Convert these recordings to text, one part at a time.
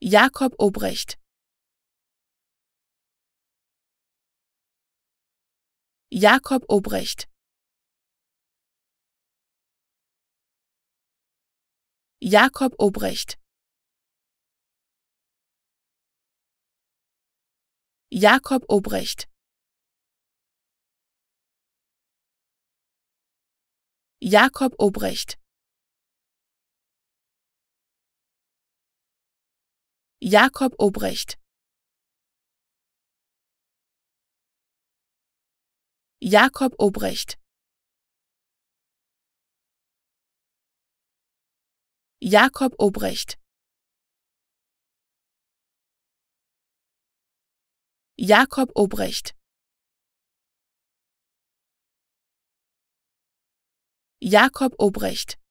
Jakob Obrecht. Jakob Obrecht. Jakob Obrecht. Jakob Obrecht. Jakob Obrecht Jakob Obrecht. Jakob Obrecht. Jakob Obrecht. Jakob Obrecht. Jakob Obrecht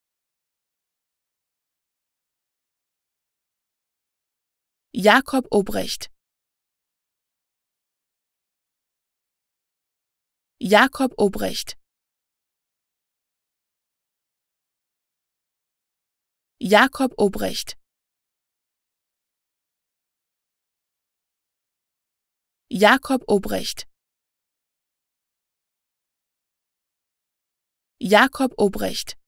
Jakob Obrecht. Jakob Obrecht. Jakob Obrecht. Jakob Obrecht. Jakob Obrecht